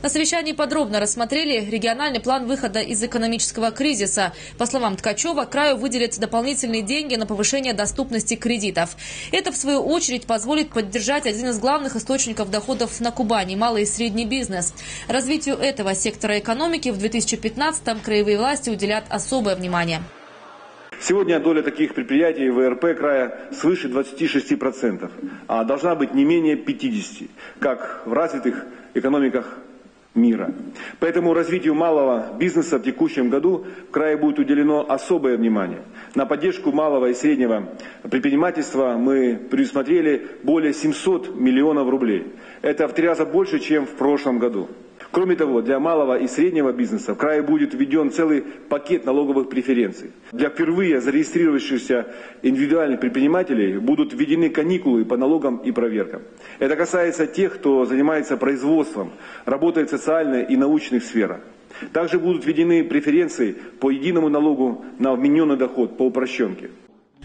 На совещании подробно рассмотрели региональный план выхода из экономического кризиса. По словам Ткачева, краю выделят дополнительные деньги на повышение доступности кредитов. Это, в свою очередь, позволит поддержать один из главных источников доходов на Кубани – малый и средний бизнес. Развитию этого сектора экономики в 2015-м краевые власти уделят особое внимание. Сегодня доля таких предприятий в РП края свыше 26%, а должна быть не менее 50%, как в развитых экономиках мира. Поэтому развитию малого бизнеса в текущем году в крае будет уделено особое внимание. На поддержку малого и среднего предпринимательства мы предусмотрели более 700 миллионов рублей. Это в три раза больше, чем в прошлом году. Кроме того, для малого и среднего бизнеса в крае будет введен целый пакет налоговых преференций. Для впервые зарегистрировавшихся индивидуальных предпринимателей будут введены каникулы по налогам и проверкам. Это касается тех, кто занимается производством, работает в социальной и научных сферах. Также будут введены преференции по единому налогу на вмененный доход по упрощенке.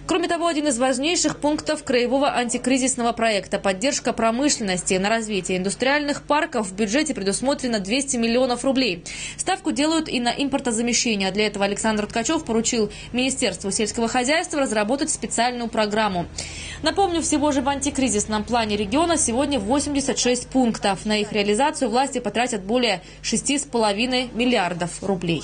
Кроме того, один из важнейших пунктов краевого антикризисного проекта – поддержка промышленности на развитие индустриальных парков в бюджете предусмотрено 200 миллионов рублей. Ставку делают и на импортозамещение. Для этого Александр Ткачев поручил Министерству сельского хозяйства разработать специальную программу. Напомню, всего же в антикризисном плане региона сегодня 86 пунктов. На их реализацию власти потратят более 6,5 миллиардов рублей.